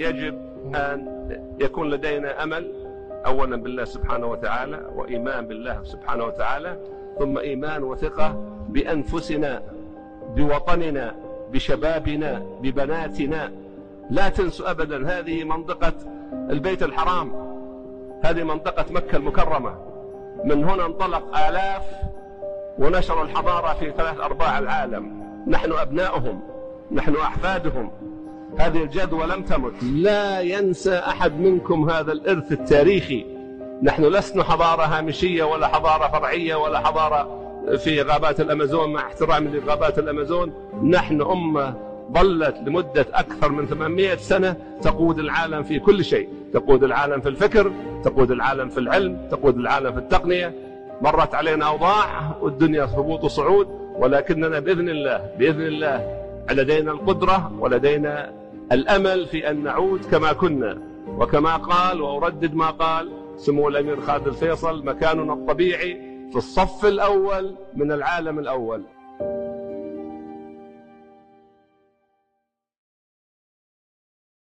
يجب أن يكون لدينا أمل أولا بالله سبحانه وتعالى وإيمان بالله سبحانه وتعالى ثم إيمان وثقة بأنفسنا بوطننا بشبابنا ببناتنا. لا تنسوا أبدا هذه منطقة البيت الحرام هذه منطقة مكة المكرمة. من هنا انطلق آلاف ونشر الحضارة في ثلاث أرباع العالم. نحن أبناؤهم نحن أحفادهم. هذه الجدوى لم تمت. لا ينسى أحد منكم هذا الإرث التاريخي. نحن لسنا حضارة هامشية ولا حضارة فرعية ولا حضارة في غابات الأمازون مع احترامي لغابات الأمازون. نحن أمة ظلت لمدة أكثر من 800 سنة تقود العالم في كل شيء. تقود العالم في الفكر تقود العالم في العلم تقود العالم في التقنية. مرت علينا أوضاع والدنيا هبوط وصعود ولكننا بإذن الله بإذن الله لدينا القدرة ولدينا الأمل في أن نعود كما كنا. وكما قال وأردد ما قال سمو الأمير خالد الفيصل مكاننا الطبيعي في الصف الأول من العالم الأول.